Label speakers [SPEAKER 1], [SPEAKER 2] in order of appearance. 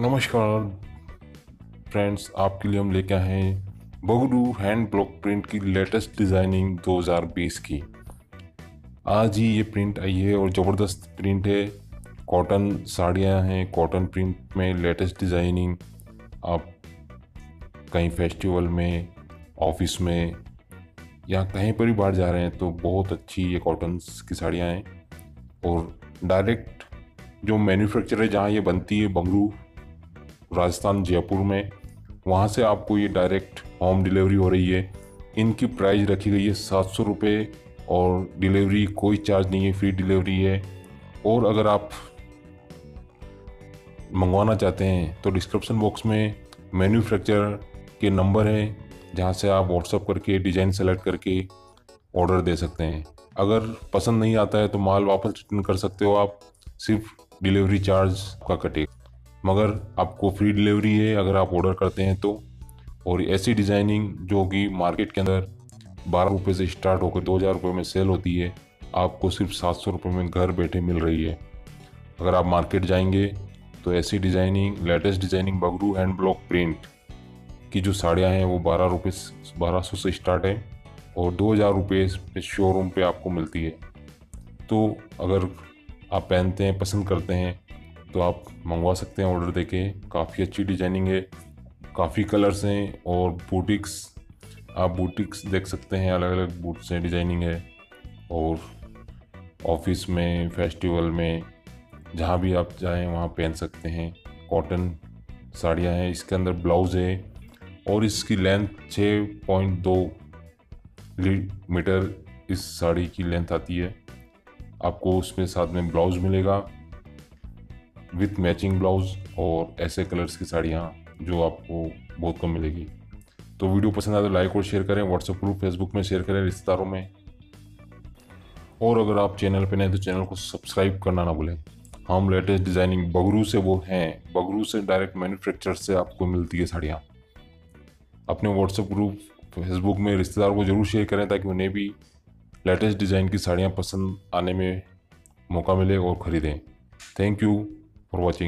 [SPEAKER 1] नमस्कार। फ्रेंड्स आपके लिए हम लेके आए हैं बगरू हैंड ब्लॉक प्रिंट की लेटेस्ट डिज़ाइनिंग 2020 की। आज ही ये प्रिंट आई है और ज़बरदस्त प्रिंट है। कॉटन साड़ियाँ हैं कॉटन प्रिंट में लेटेस्ट डिज़ाइनिंग आप कहीं फेस्टिवल में ऑफ़िस में या कहीं पर भी बाहर जा रहे हैं तो बहुत अच्छी ये कॉटन की साड़ियाँ हैं। और डायरेक्ट जो मैन्युफैक्चर है जहाँ ये बनती है बंगरू राजस्थान जयपुर में, वहाँ से आपको ये डायरेक्ट होम डिलीवरी हो रही है। इनकी प्राइस रखी गई है सात सौ रुपये और डिलीवरी कोई चार्ज नहीं है फ्री डिलीवरी है। और अगर आप मंगवाना चाहते हैं तो डिस्क्रिप्शन बॉक्स में मैन्युफैक्चर के नंबर हैं, जहाँ से आप व्हाट्सअप करके डिज़ाइन सेलेक्ट करके ऑर्डर दे सकते हैं। अगर पसंद नहीं आता है तो माल वापस रिटर्न कर सकते हो आप, सिर्फ़ डिलीवरी चार्ज का कटेगा। मगर आपको फ्री डिलीवरी है, अगर आप ऑर्डर करते हैं तो। और ऐसी डिज़ाइनिंग जो कि मार्केट के अंदर बारह रुपये से स्टार्ट होकर दो हज़ार रुपये में सेल होती है, आपको सिर्फ़ सात सौ रुपये में घर बैठे मिल रही है। अगर आप मार्केट जाएँगे तो ऐसी designing latest designing Bagru hand block print की जो साड़ियाँ हैं, वो बारह रुपये बारह सौ से स्टार्ट है और दो हज़ार रुपये शोरूम पे आपको मिलती है। तो अगर आप पहनते हैं, पसंद करते हैं तो आप मंगवा सकते हैं ऑर्डर देके। काफ़ी अच्छी डिज़ाइनिंग है, काफ़ी कलर्स हैं और बूटिक्स आप बूटिक्स देख सकते हैं अलग अलग बूट्स हैं डिज़ाइनिंग है। और ऑफ़िस में फेस्टिवल में, जहाँ भी आप जाएँ, वहाँ पहन सकते हैं। कॉटन साड़ियाँ हैं, इसके अंदर ब्लाउज़ है और इसकी लेंथ छः पॉइंट दो मीटर इस साड़ी की लेंथ आती है। आपको उसमें साथ में ब्लाउज़ मिलेगा। विथ मैचिंग ब्लाउज और ऐसे कलर्स की साड़ियाँ जो आपको बहुत कम मिलेगी। तो वीडियो पसंद आए तो लाइक और शेयर करें व्हाट्सएप ग्रुप फेसबुक में शेयर करें रिश्तेदारों में। और अगर आप चैनल पर नहीं तो चैनल को सब्सक्राइब करना ना भूलें। हम लेटेस्ट डिज़ाइनिंग बगरू से वो हैं। बगरू से डायरेक्ट मैन्युफैक्चर से आपको मिलती है साड़ियाँ। अपने व्हाट्सएप ग्रुप फेसबुक में रिश्तेदार को ज़रूर शेयर करें ताकि उन्हें भी लेटेस्ट डिज़ाइन की साड़ियाँ पसंद आने में मौका मिले और ख़रीदें। Thank you protingi.